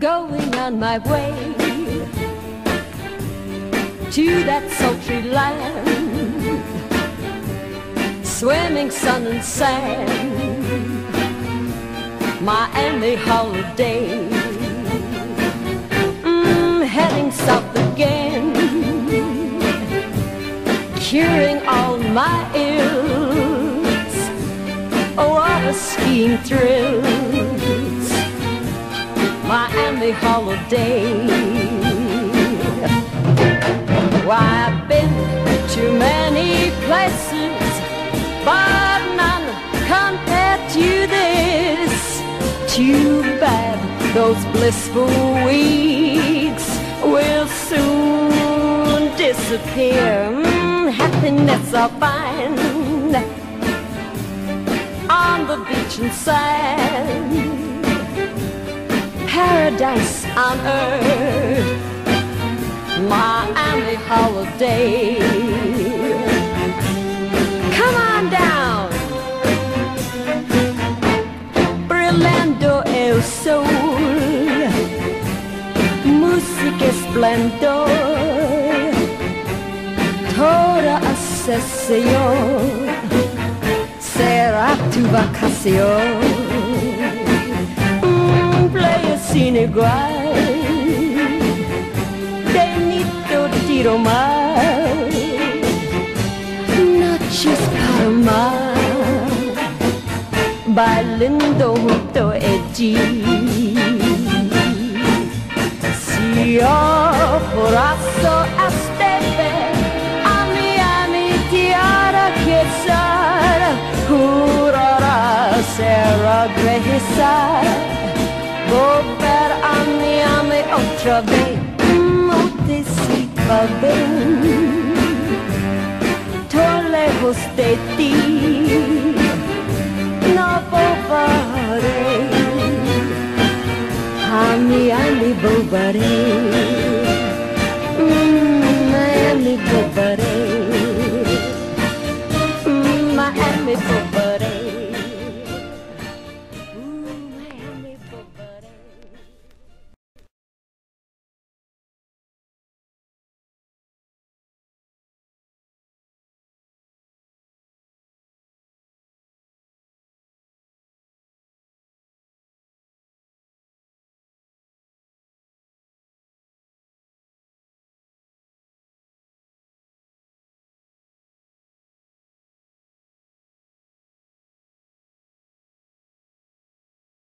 Going on my way to that sultry land, swimming sun and sand, Miami holiday. Mm, heading south again, curing all my ills. Oh, what a skiing thrill! Miami holiday. Why, I've been to many places, but none compared to this. Too bad those blissful weeks will soon disappear. Mm, happiness I'll find on the beach and sand. Paradise on earth Miami holiday. Come on down. Brillando el sol, música esplendor, toda asesión será tu vacación. tutti nei guai dei tiro mai. Non ci sparo mai ballando tutto e gi si offrasso a steppe a Miami tiara che sarà curarà se regressare Robert andiamo otra vez, notte si va bene, lejos de ti, no provaré, a mi ali bobaré, Miami bobaré, Miami bobaré.